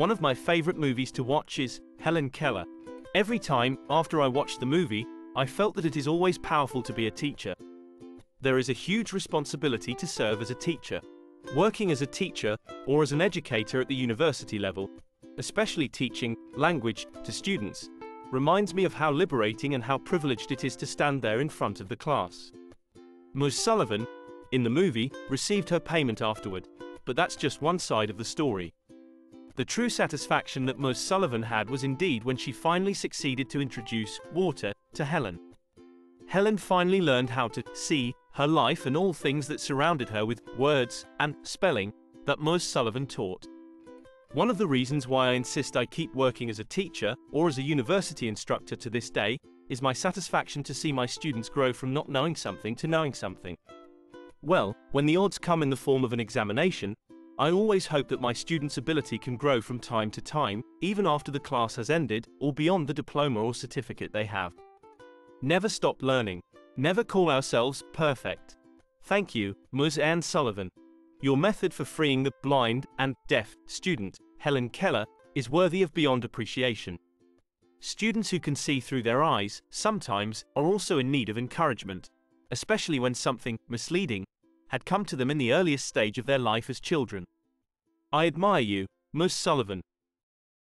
One of my favorite movies to watch is Helen Keller. Every time, after I watch the movie, I felt that it is always powerful to be a teacher. There is a huge responsibility to serve as a teacher. Working as a teacher, or as an educator at the university level, especially teaching language to students, reminds me of how liberating and how privileged it is to stand there in front of the class. Ms. Sullivan, in the movie, received her payment afterward, but that's just one side of the story. The true satisfaction that Ms. Sullivan had was indeed when she finally succeeded to introduce water to Helen. Helen finally learned how to see her life and all things that surrounded her with words and spelling that Ms. Sullivan taught. One of the reasons why I insist I keep working as a teacher or as a university instructor to this day is my satisfaction to see my students grow from not knowing something to knowing something. Well, when the odds come in the form of an examination, I always hope that my students' ability can grow from time to time, even after the class has ended, or beyond the diploma or certificate they have. Never stop learning. Never call ourselves perfect. Thank you, Ms. Anne Sullivan. Your method for freeing the blind and deaf student, Helen Keller, is worthy of beyond appreciation. Students who can see through their eyes sometimes are also in need of encouragement, especially when something misleading had come to them in the earliest stage of their life as children. I admire you, Ms. Sullivan.